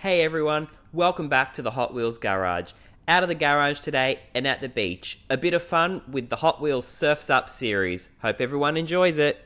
Hey everyone, welcome back to the Hot Wheels Garage. Out of the garage today and at the beach. A bit of fun with the Hot Wheels Surfs Up series. Hope everyone enjoys it.